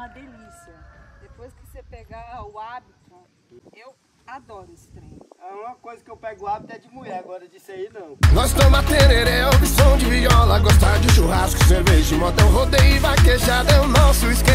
uma delícia. Depois que você pegar o hábito, eu adoro esse trem. É uma coisa que eu pego o hábito é de mulher, agora disso aí não. Nós toma tereré, opção de viola, gostar de churrasco, cerveja, motel, é rodeio e vaquejada é o nosso esquema.